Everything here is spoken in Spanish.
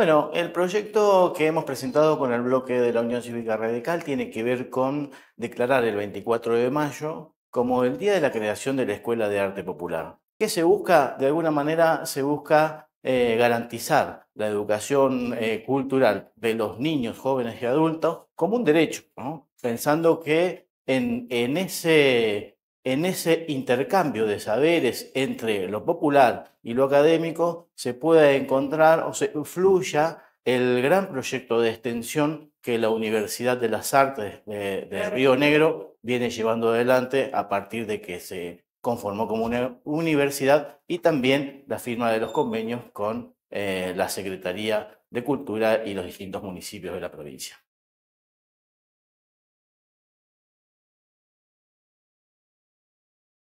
Bueno, el proyecto que hemos presentado con el bloque de la Unión Cívica Radical tiene que ver con declarar el 24 de mayo como el Día de la Creación de la Escuela de Arte Popular. ¿Qué se busca? De alguna manera se busca eh, garantizar la educación eh, cultural de los niños, jóvenes y adultos como un derecho, pensando que en, ese, en ese intercambio de saberes entre lo popular y lo académico se pueda encontrar o se fluya el gran proyecto de extensión que la Universidad de las Artes de, Río Negro viene llevando adelante a partir de que se conformó como una universidad y también la firma de los convenios con eh, la Secretaría de Cultura y los distintos municipios de la provincia.